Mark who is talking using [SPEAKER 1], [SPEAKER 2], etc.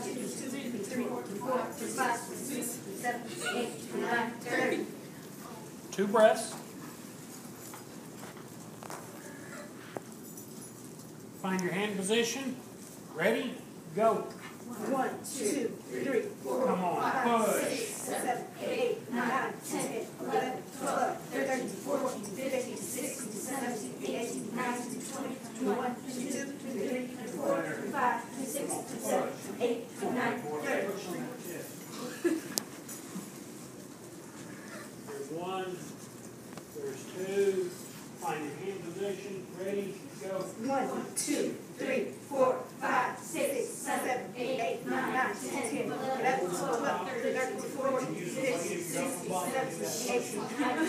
[SPEAKER 1] four, five, six, seven, eight, nine, thirty.
[SPEAKER 2] Two breaths. Find your hand position. Ready? Go.
[SPEAKER 1] One, two, three, four,
[SPEAKER 2] Come on,
[SPEAKER 1] five,
[SPEAKER 2] push.
[SPEAKER 1] six, seven, eight, nine, ten, eleven, twelve, thirteen, fourteen, fifteen, sixteen, seventeen, eighteen, nineteen, twenty, twenty-one, twenty-two, twenty-three, twenty-four,
[SPEAKER 2] There's one. There's two. Find your hand position. Ready? Go.
[SPEAKER 1] One, two, three, four, five, six, seven, eight, nine, ten, eleven, twelve, thirteen, fourteen, fifteen, sixteen, seventeen, eighteen, nineteen,